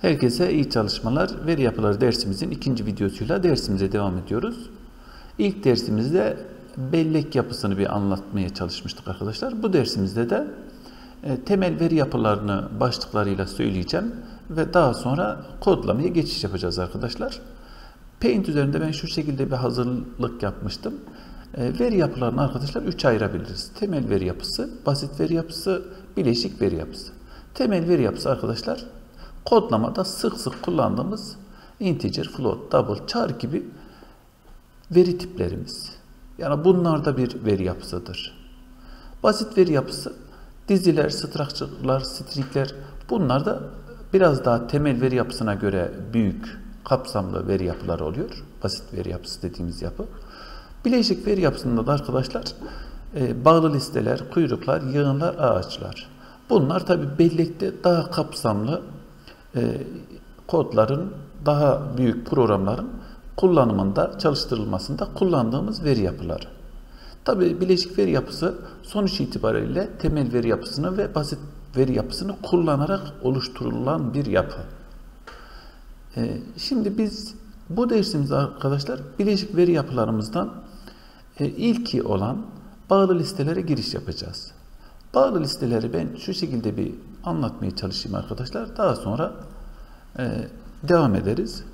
Herkese iyi çalışmalar. Veri yapıları dersimizin ikinci videosuyla dersimize devam ediyoruz. İlk dersimizde bellek yapısını bir anlatmaya çalışmıştık arkadaşlar. Bu dersimizde de e, temel veri yapılarını başlıklarıyla söyleyeceğim ve daha sonra kodlamaya geçiş yapacağız arkadaşlar. Paint üzerinde ben şu şekilde bir hazırlık yapmıştım. E, veri yapılarını arkadaşlar 3 ayırabiliriz. Temel veri yapısı, basit veri yapısı, bileşik veri yapısı. Temel veri yapısı arkadaşlar kodlamada sık sık kullandığımız integer, float, double, char gibi veri tiplerimiz. Yani bunlar da bir veri yapısıdır. Basit veri yapısı diziler, structure'lar, stringler bunlar da biraz daha temel veri yapısına göre büyük, kapsamlı veri yapıları oluyor. Basit veri yapısı dediğimiz yapı. Bileşik veri yapısında da arkadaşlar e, bağlı listeler, kuyruklar, yığınlar, ağaçlar. Bunlar tabi bellekte daha kapsamlı e, kodların, daha büyük programların kullanımında, çalıştırılmasında kullandığımız veri yapıları. Tabi bileşik veri yapısı sonuç itibariyle temel veri yapısını ve basit veri yapısını kullanarak oluşturulan bir yapı. E, şimdi biz bu dersimizde arkadaşlar bileşik veri yapılarımızdan e, ilki olan bağlı listelere giriş yapacağız. Bağlı listeleri ben şu şekilde bir anlatmaya çalışayım arkadaşlar. Daha sonra e, devam ederiz.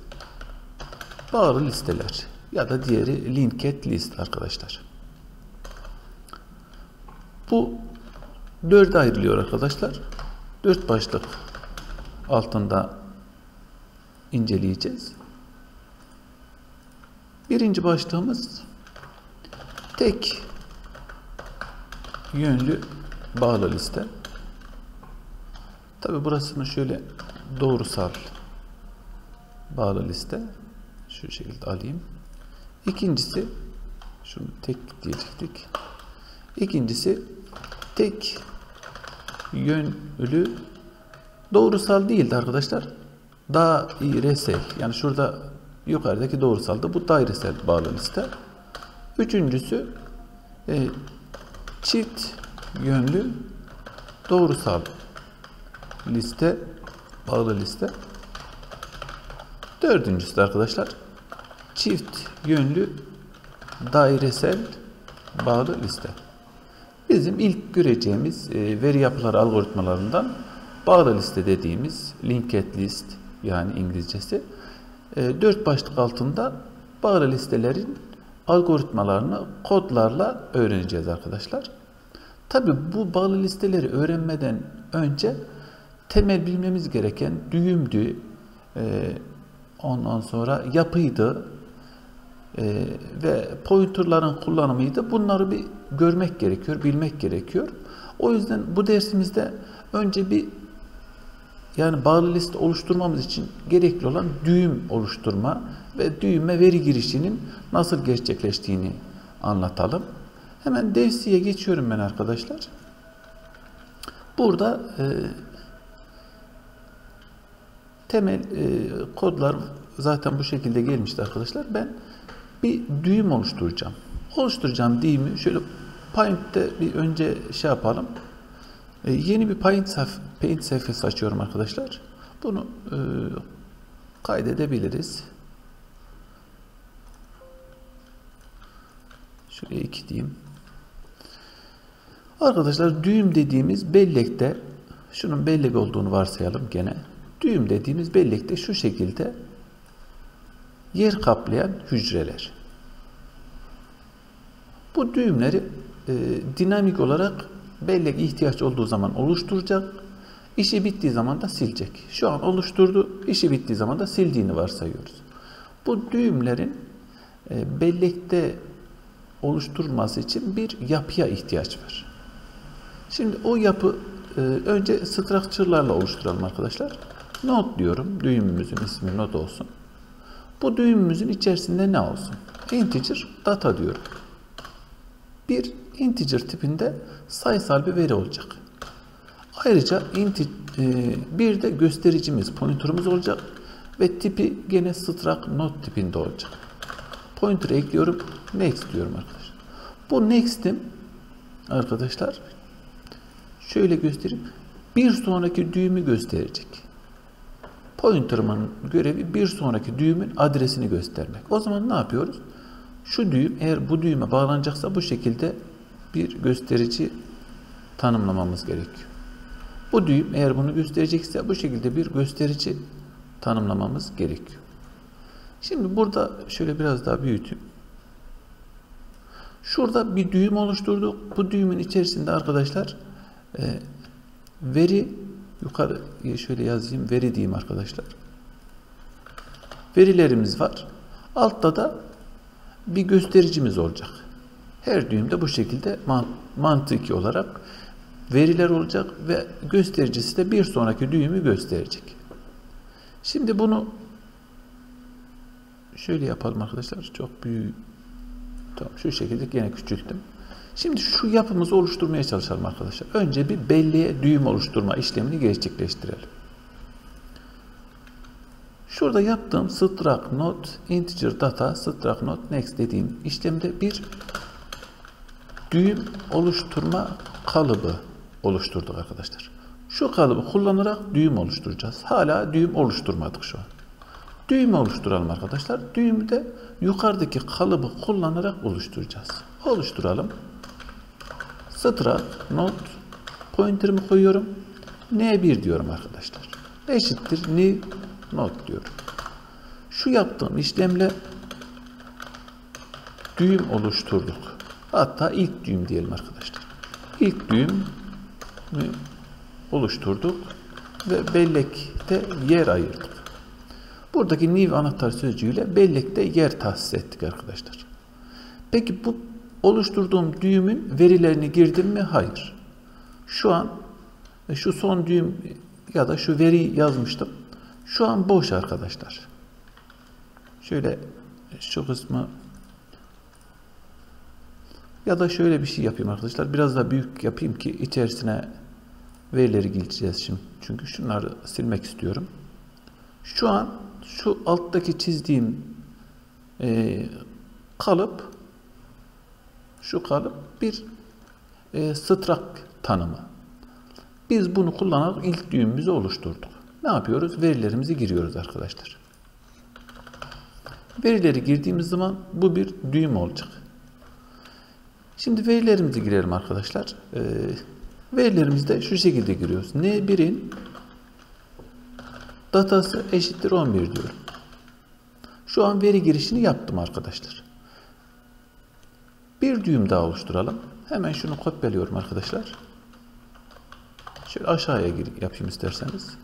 Bağlı listeler ya da diğeri linked list arkadaşlar. Bu dörde ayrılıyor arkadaşlar. Dört başlık altında inceleyeceğiz. Birinci başlığımız tek yönlü bağlı liste. Tabi burasını şöyle doğrusal bağlı liste şu şekilde alayım. İkincisi şunu tek diyecektik. İkincisi tek yönlü doğrusal değildi arkadaşlar. Dairesel. Yani şurada yukarıdaki doğrusaldı. Bu dairesel bağlı liste. Üçüncüsü e, çift yönlü doğrusal liste bağlı liste. Dördüncüsü de arkadaşlar çift yönlü dairesel bağlı liste. Bizim ilk göreceğimiz e, veri yapıları algoritmalarından bağlı liste dediğimiz linked list yani İngilizcesi e, dört başlık altında bağlı listelerin algoritmalarını kodlarla öğreneceğiz arkadaşlar. Tabi bu bağlı listeleri öğrenmeden önce temel bilmemiz gereken düğümdü, e, ondan sonra yapıydı e, ve pointerların kullanımıydı. Bunları bir görmek gerekiyor, bilmek gerekiyor. O yüzden bu dersimizde önce bir yani bağlı liste oluşturmamız için gerekli olan düğüm oluşturma ve düğüme veri girişinin nasıl gerçekleştiğini anlatalım. Hemen DC'ye geçiyorum ben arkadaşlar. Burada e, temel e, kodlar zaten bu şekilde gelmişti arkadaşlar. Ben bir düğüm oluşturacağım. Oluşturacağım düğümü şöyle Paint'te bir önce şey yapalım. E, yeni bir Paint, sayf Paint sayfası açıyorum arkadaşlar. Bunu e, kaydedebiliriz. Şöyle iki diyeyim. Arkadaşlar düğüm dediğimiz bellekte şunun bellek olduğunu varsayalım gene. Düğüm dediğimiz bellekte şu şekilde yer kaplayan hücreler. Bu düğümleri e, dinamik olarak bellek ihtiyaç olduğu zaman oluşturacak. İşi bittiği zaman da silecek. Şu an oluşturdu, işi bittiği zaman da sildiğini varsayıyoruz. Bu düğümlerin e, bellekte oluşturulması için bir yapıya ihtiyaç var. Şimdi o yapı e, önce structure'larla oluşturalım arkadaşlar. Node diyorum. Düğümümüzün ismi node olsun. Bu düğümümüzün içerisinde ne olsun? Integer data diyorum. Bir integer tipinde sayısal bir veri olacak. Ayrıca e, bir de göstericimiz, pointer'ımız olacak ve tipi gene struct node tipinde olacak. Pointer ekliyorum. Next diyorum arkadaşlar. Bu next'im arkadaşlar şöyle göstereyim. Bir sonraki düğümü gösterecek. Pointer'ımın görevi bir sonraki düğümün adresini göstermek. O zaman ne yapıyoruz? Şu düğüm eğer bu düğüme bağlanacaksa bu şekilde bir gösterici tanımlamamız gerekiyor. Bu düğüm eğer bunu gösterecekse bu şekilde bir gösterici tanımlamamız gerekiyor. Şimdi burada şöyle biraz daha büyüteyim. Şurada bir düğüm oluşturduk. Bu düğümün içerisinde arkadaşlar e, veri yukarı şöyle yazayım veri diyeyim arkadaşlar. Verilerimiz var. Altta da bir göstericimiz olacak. Her düğümde bu şekilde mantıki olarak veriler olacak ve göstericisi de bir sonraki düğümü gösterecek. Şimdi bunu şöyle yapalım arkadaşlar. Çok büyük. Tamam şu şekilde yine küçülttüm. Şimdi şu yapımızı oluşturmaya çalışalım arkadaşlar. Önce bir belleğe düğüm oluşturma işlemini gerçekleştirelim. Şurada yaptığım struct not integer data struct not next dediğim işlemde bir düğüm oluşturma kalıbı oluşturduk arkadaşlar. Şu kalıbı kullanarak düğüm oluşturacağız. Hala düğüm oluşturmadık şu an. Düğüm oluşturalım arkadaşlar. Düğümü de yukarıdaki kalıbı kullanarak oluşturacağız. Oluşturalım. Struct not pointer'ımı koyuyorum. N1 diyorum arkadaşlar. Eşittir new not diyorum. Şu yaptığım işlemle düğüm oluşturduk. Hatta ilk düğüm diyelim arkadaşlar. İlk düğüm oluşturduk ve bellekte yer ayırdık. Buradaki new anahtar sözcüğüyle bellekte yer tahsis ettik arkadaşlar. Peki bu oluşturduğum düğümün verilerini girdim mi? Hayır. Şu an şu son düğüm ya da şu veriyi yazmıştım. Şu an boş arkadaşlar. Şöyle şu kısmı ya da şöyle bir şey yapayım arkadaşlar. Biraz daha büyük yapayım ki içerisine verileri gireceğiz şimdi. Çünkü şunları silmek istiyorum. Şu an şu alttaki çizdiğim e, kalıp şu kalıp bir e, strak tanımı. Biz bunu kullanarak ilk düğümümüzü oluşturduk. Ne yapıyoruz? Verilerimizi giriyoruz arkadaşlar. Verileri girdiğimiz zaman bu bir düğüm olacak. Şimdi verilerimizi girelim arkadaşlar. Ee, verilerimizi de şu şekilde giriyoruz. N1'in datası eşittir 11 diyorum. Şu an veri girişini yaptım arkadaşlar. Bir düğüm daha oluşturalım. Hemen şunu kopyalıyorum arkadaşlar. Şöyle aşağıya yapayım isterseniz.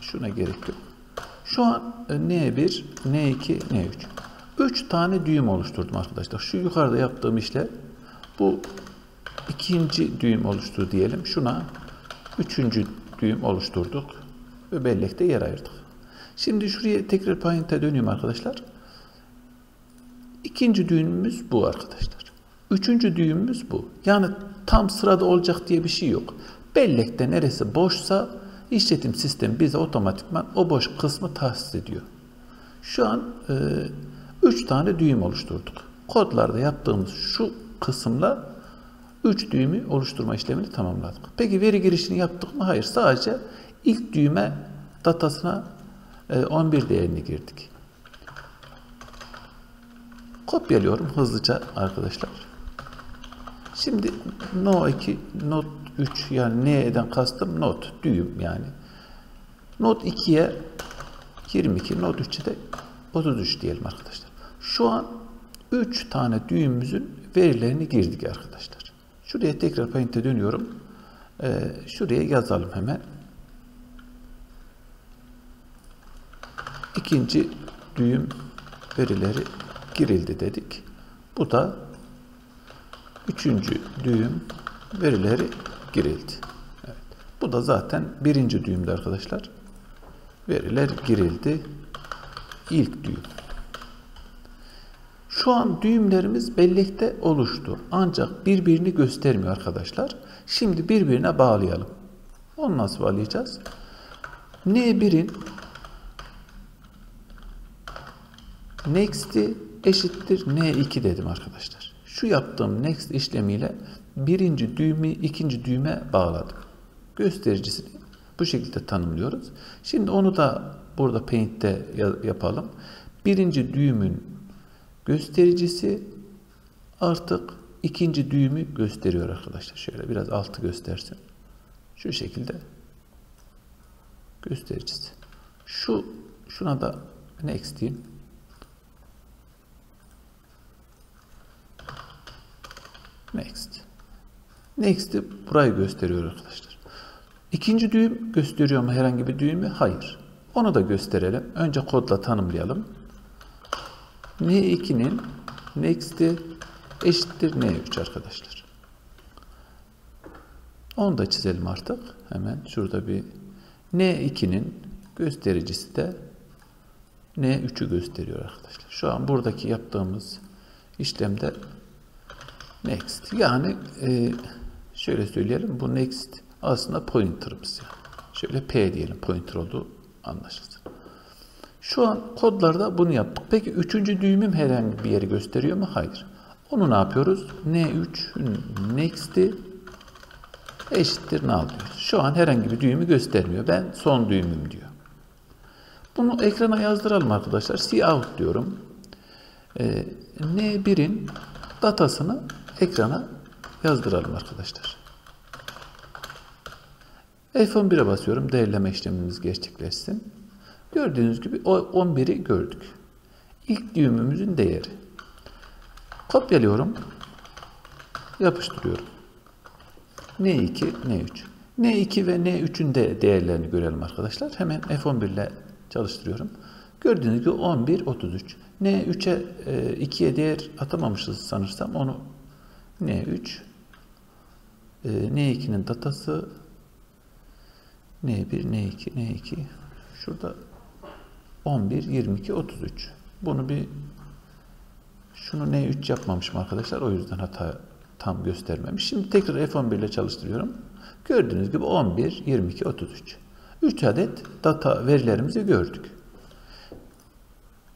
Şuna gerek yok. Şu an N1, N2, N3. 3 tane düğüm oluşturdum arkadaşlar. Şu yukarıda yaptığım işle bu ikinci düğüm oluştur diyelim. Şuna üçüncü düğüm oluşturduk ve bellekte yer ayırdık. Şimdi şuraya tekrar paint'e dönüyorum arkadaşlar. İkinci düğümümüz bu arkadaşlar. Üçüncü düğümümüz bu. Yani tam sırada olacak diye bir şey yok. Bellekte neresi boşsa işletim sistemi bize otomatikman o boş kısmı tahsis ediyor. Şu an e, 3 tane düğüm oluşturduk. Kodlarda yaptığımız şu kısımla 3 düğümü oluşturma işlemini tamamladık. Peki veri girişini yaptık mı? Hayır. Sadece ilk düğme datasına 11 e, değerini girdik. Kopyalıyorum hızlıca arkadaşlar. Şimdi no 2, not 3 yani ne'den kastım not, düğüm yani. Not 2'ye 22, not 3'e de 33 diyelim arkadaşlar. Şu an 3 tane düğümümüzün verilerini girdik arkadaşlar. Şuraya tekrar Paint'e dönüyorum. Ee, şuraya yazalım hemen. İkinci düğüm verileri girildi dedik. Bu da üçüncü düğüm verileri girildi. Evet. Bu da zaten birinci düğümde arkadaşlar. Veriler girildi. İlk düğüm. Şu an düğümlerimiz bellekte oluştu. Ancak birbirini göstermiyor arkadaşlar. Şimdi birbirine bağlayalım. Onu nasıl bağlayacağız? N1'in next'i eşittir N2 dedim arkadaşlar. Şu yaptığım next işlemiyle birinci düğümü ikinci düğüme bağladım. Göstericisini Bu şekilde tanımlıyoruz. Şimdi onu da burada Paint'te yapalım. Birinci düğümün göstericisi artık ikinci düğümü gösteriyor arkadaşlar. Şöyle biraz altı göstersin. Şu şekilde göstericisi. Şu şuna da next diyeyim. Next. Next'i burayı gösteriyor arkadaşlar. İkinci düğüm gösteriyor mu herhangi bir düğümü? Hayır. Onu da gösterelim. Önce kodla tanımlayalım. N2'nin next'i eşittir N3 arkadaşlar. Onu da çizelim artık. Hemen şurada bir N2'nin göstericisi de N3'ü gösteriyor arkadaşlar. Şu an buradaki yaptığımız işlemde next. Yani e, şöyle söyleyelim bu next aslında pointer'ımız yani. Şöyle P diyelim pointer olduğu anlaşılsın. Şu an kodlarda bunu yaptık. Peki üçüncü düğümüm herhangi bir yeri gösteriyor mu? Hayır. Onu ne yapıyoruz? N3 next'i eşittir null diyoruz. Şu an herhangi bir düğümü göstermiyor. Ben son düğümüm diyor. Bunu ekrana yazdıralım arkadaşlar. Cout diyorum. Ee, N1'in datasını ekrana yazdıralım arkadaşlar. F11'e basıyorum. Değerleme işlemimiz gerçekleşsin. Gördüğünüz gibi 11'i gördük. İlk düğümümüzün değeri. Kopyalıyorum. Yapıştırıyorum. N2, N3. N2 ve N3'ün de değerlerini görelim arkadaşlar. Hemen F11 ile çalıştırıyorum. Gördüğünüz gibi 11, 33. N3'e 2'ye değer atamamışız sanırsam. Onu N3 e, N2'nin datası N1, N2, N2 şurada 11, 22, 33. Bunu bir şunu N3 yapmamışım arkadaşlar. O yüzden hata tam göstermemiş. Şimdi tekrar F11 ile çalıştırıyorum. Gördüğünüz gibi 11, 22, 33. 3 adet data verilerimizi gördük.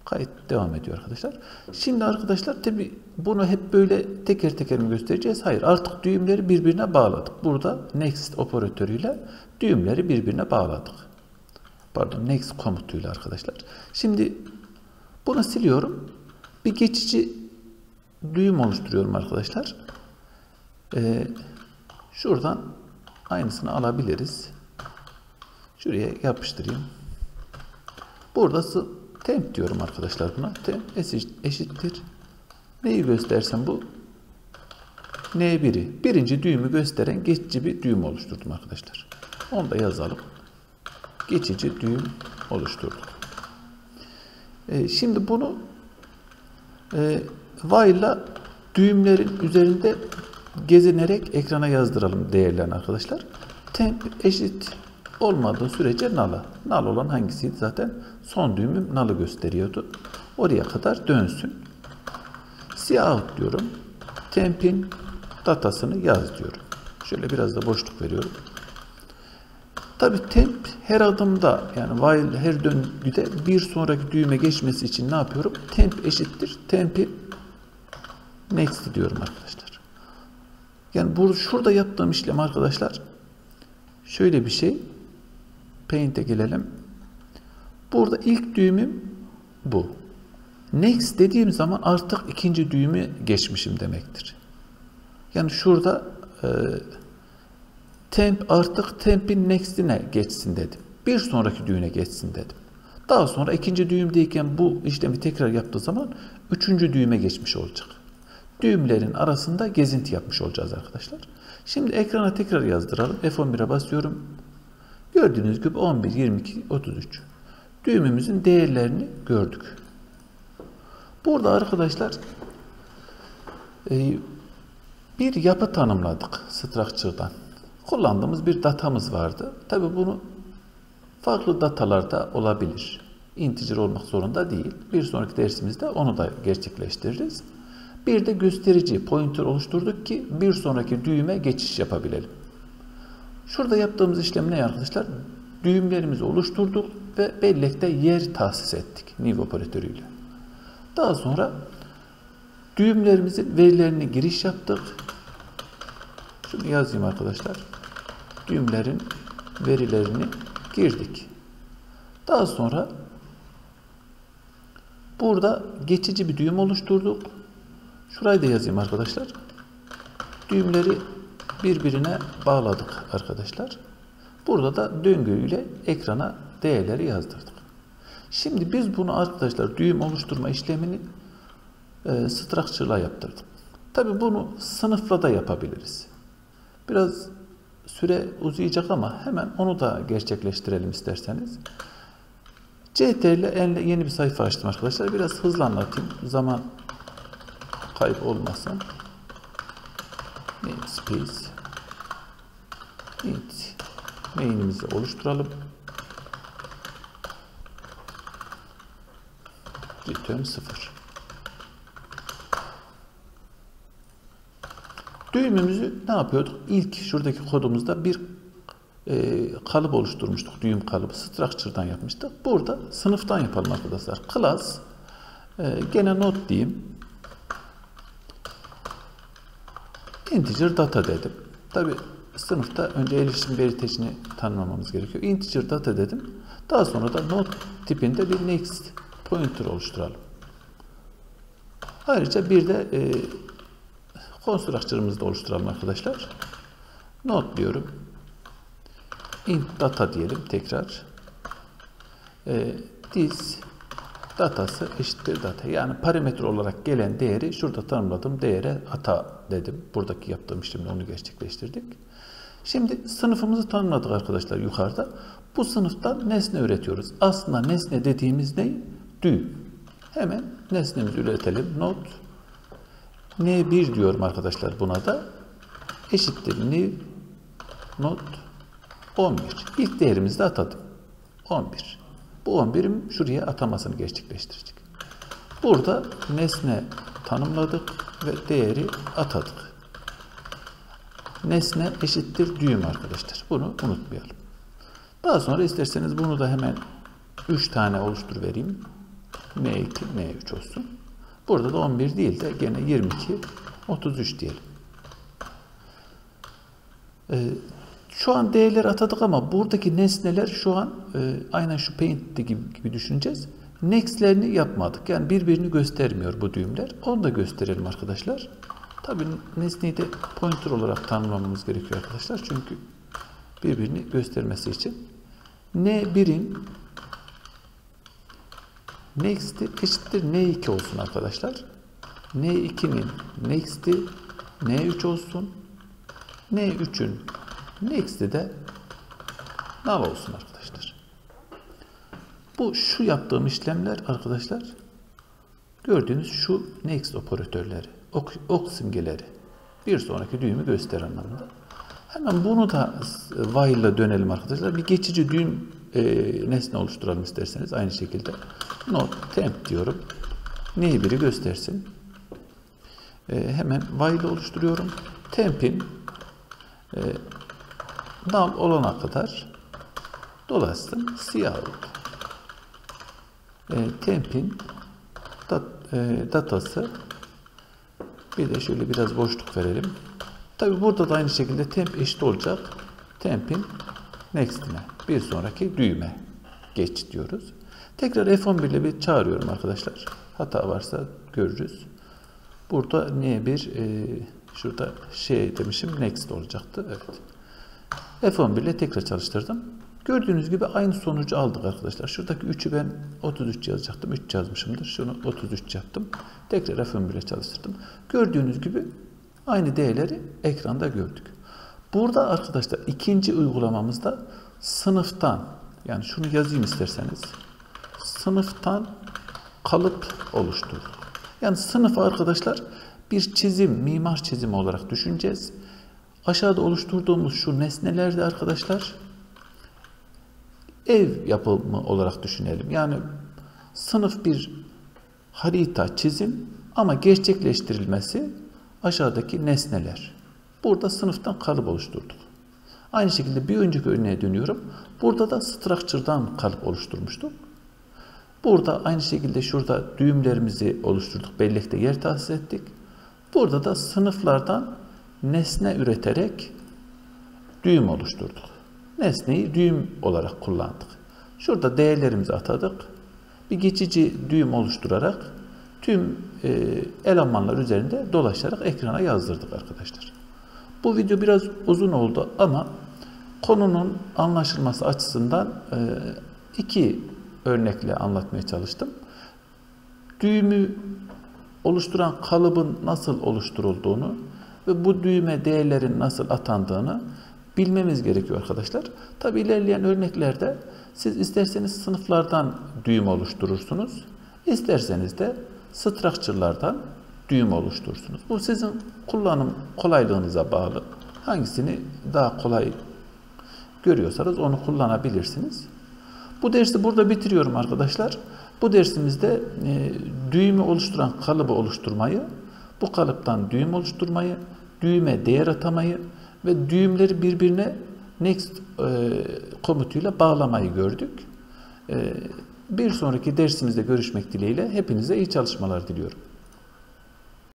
Kayıt devam ediyor arkadaşlar. Şimdi arkadaşlar tabi bunu hep böyle teker teker mi göstereceğiz? Hayır. Artık düğümleri birbirine bağladık. Burada next operatörüyle düğümleri birbirine bağladık. Pardon next komutuyla arkadaşlar. Şimdi bunu siliyorum. Bir geçici düğüm oluşturuyorum arkadaşlar. Ee, şuradan aynısını alabiliriz. Şuraya yapıştırayım. Buradası temp diyorum arkadaşlar buna. Temp eşittir. Neyi göstersem bu? N1'i. Birinci düğümü gösteren geçici bir düğüm oluşturdum arkadaşlar. Onu da yazalım. Geçici düğüm oluşturduk. Ee, şimdi bunu e, while'la düğümlerin üzerinde gezinerek ekrana yazdıralım değerlerini arkadaşlar. Temp eşit olmadığı sürece null'a. Null olan hangisiydi zaten? Son düğümüm null'ı gösteriyordu. Oraya kadar dönsün. Cout diyorum. Temp'in datasını yaz diyorum. Şöyle biraz da boşluk veriyorum. Tabi temp her adımda yani while her döngüde bir sonraki düğüme geçmesi için ne yapıyorum? Temp eşittir. Temp'i next diyorum arkadaşlar. Yani burada şurada yaptığım işlem arkadaşlar şöyle bir şey. Paint'e gelelim. Burada ilk düğümüm bu. Next dediğim zaman artık ikinci düğümü geçmişim demektir. Yani şurada e, temp artık temp'in next'ine geçsin dedim. Bir sonraki düğüne geçsin dedim. Daha sonra ikinci düğümdeyken bu işlemi tekrar yaptığı zaman üçüncü düğüme geçmiş olacak. Düğümlerin arasında gezinti yapmış olacağız arkadaşlar. Şimdi ekrana tekrar yazdıralım. F11'e basıyorum. Gördüğünüz gibi 11, 22, 33. Düğümümüzün değerlerini gördük. Burada arkadaşlar e, bir yapı tanımladık Structure'dan. Kullandığımız bir datamız vardı. Tabi bunu farklı datalarda olabilir. Integer olmak zorunda değil. Bir sonraki dersimizde onu da gerçekleştiririz. Bir de gösterici pointer oluşturduk ki bir sonraki düğüme geçiş yapabilelim. Şurada yaptığımız işlem ne arkadaşlar? Düğümlerimizi oluşturduk ve bellekte yer tahsis ettik new operatörüyle. Daha sonra düğümlerimizin verilerini giriş yaptık. Şunu yazayım arkadaşlar. Düğümlerin verilerini girdik. Daha sonra burada geçici bir düğüm oluşturduk. Şurayı da yazayım arkadaşlar. Düğümleri birbirine bağladık arkadaşlar. Burada da döngüyle ekrana değerleri yazdırdık. Şimdi biz bunu arkadaşlar düğüm oluşturma işlemini e, structure'la yaptırdık. Tabi bunu sınıfla da yapabiliriz. Biraz süre uzayacak ama hemen onu da gerçekleştirelim isterseniz. CTRL ile yeni bir sayfa açtım arkadaşlar. Biraz hızlı anlatayım. Zaman kayıp olmasın. Namespace int main'imizi oluşturalım. Return 0. Düğümümüzü ne yapıyorduk? İlk şuradaki kodumuzda bir e, kalıp oluşturmuştuk. Düğüm kalıbı. Structure'dan yapmıştık. Burada sınıftan yapalım arkadaşlar. Class e, gene not diyeyim. Integer data dedim. Tabi sınıfta önce erişim veri teşini tanımlamamız gerekiyor. Integer data dedim. Daha sonra da not tipinde bir next pointer oluşturalım. Ayrıca bir de e, constructor'ımızı da oluşturalım arkadaşlar. Not diyorum. int data diyelim tekrar. E, this datası eşittir data. Yani parametre olarak gelen değeri şurada tanımladığım değere ata dedim. Buradaki yaptığım işlemle onu gerçekleştirdik. Şimdi sınıfımızı tanımladık arkadaşlar yukarıda. Bu sınıftan nesne üretiyoruz. Aslında nesne dediğimiz ne? Düğüm. Hemen nesnemizi üretelim. Not N1 diyorum arkadaşlar buna da. Eşittir new not 11. İlk değerimizi de atadım. 11. Bu 11'im şuraya atamasını gerçekleştirecek. Burada nesne tanımladık ve değeri atadık. Nesne eşittir düğüm arkadaşlar. Bunu unutmayalım. Daha sonra isterseniz bunu da hemen 3 tane oluştur vereyim. N2, N3 olsun. Burada da 11 değil de gene 22, 33 diyelim. Ee, şu an değerler atadık ama buradaki nesneler şu an e, aynen şu paint gibi, gibi düşüneceğiz. Next'lerini yapmadık. Yani birbirini göstermiyor bu düğümler. Onu da gösterelim arkadaşlar. Tabi nesneyi de pointer olarak tanımlamamız gerekiyor arkadaşlar. Çünkü birbirini göstermesi için. N1'in next'i eşittir N2 olsun arkadaşlar. N2'nin next'i N3 olsun. N3'ün next'i de null olsun arkadaşlar. Bu şu yaptığım işlemler arkadaşlar gördüğünüz şu next operatörleri, ok, ok simgeleri bir sonraki düğümü göster anlamında. Hemen bunu da while ile dönelim arkadaşlar. Bir geçici düğüm e, nesne oluşturalım isterseniz aynı şekilde. Not temp diyorum. Neyi biri göstersin. E, hemen while oluşturuyorum. Temp'in e, null olana kadar dolaşsın. Siyah oldu. E, temp'in dat, e, datası bir de şöyle biraz boşluk verelim. Tabi burada da aynı şekilde temp eşit olacak. Temp'in next'ine bir sonraki düğme geç diyoruz. Tekrar F11 ile bir çağırıyorum arkadaşlar. Hata varsa görürüz. Burada niye bir e, şurada şey demişim next olacaktı. Evet. F11 ile tekrar çalıştırdım. Gördüğünüz gibi aynı sonucu aldık arkadaşlar. Şuradaki 3'ü ben 33 yazacaktım. 3 yazmışımdır. Şunu 33 yaptım. Tekrar F11 ile çalıştırdım. Gördüğünüz gibi aynı değerleri ekranda gördük. Burada arkadaşlar ikinci uygulamamızda sınıftan yani şunu yazayım isterseniz sınıftan kalıp oluşturduk. Yani sınıf arkadaşlar bir çizim, mimar çizimi olarak düşüneceğiz. Aşağıda oluşturduğumuz şu nesnelerde arkadaşlar ev yapımı olarak düşünelim. Yani sınıf bir harita, çizim ama gerçekleştirilmesi aşağıdaki nesneler. Burada sınıftan kalıp oluşturduk. Aynı şekilde bir önceki örneğe dönüyorum. Burada da structure'dan kalıp oluşturmuştuk. Burada aynı şekilde şurada düğümlerimizi oluşturduk. Bellekte yer tahsis ettik. Burada da sınıflardan nesne üreterek düğüm oluşturduk. nesneyi düğüm olarak kullandık. Şurada değerlerimizi atadık. Bir geçici düğüm oluşturarak tüm e, elemanlar üzerinde dolaşarak ekrana yazdırdık arkadaşlar. Bu video biraz uzun oldu ama konunun anlaşılması açısından e, iki örnekle anlatmaya çalıştım. Düğümü oluşturan kalıbın nasıl oluşturulduğunu ve bu düğme değerlerin nasıl atandığını bilmemiz gerekiyor arkadaşlar. Tabi ilerleyen örneklerde siz isterseniz sınıflardan düğüm oluşturursunuz. isterseniz de structure'lardan düğüm oluşturursunuz. Bu sizin kullanım kolaylığınıza bağlı. Hangisini daha kolay görüyorsanız onu kullanabilirsiniz. Bu dersi burada bitiriyorum arkadaşlar. Bu dersimizde e, düğümü oluşturan kalıbı oluşturmayı, bu kalıptan düğüm oluşturmayı, düğüme değer atamayı ve düğümleri birbirine next e, komutuyla bağlamayı gördük. E, bir sonraki dersimizde görüşmek dileğiyle hepinize iyi çalışmalar diliyorum.